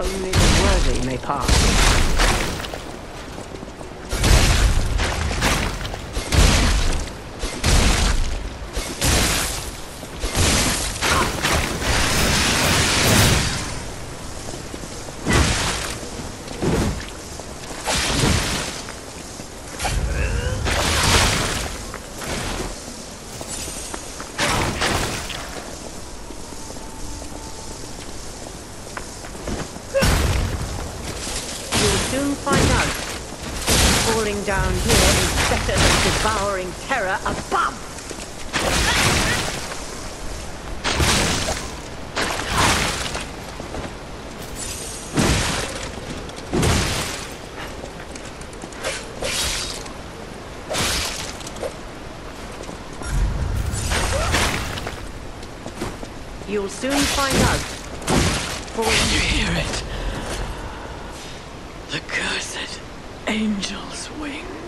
Only the worthy may pass. Soon find out. Falling down here is better than devouring terror above. You'll soon find out. Can you hear it? The cursed angel's wing.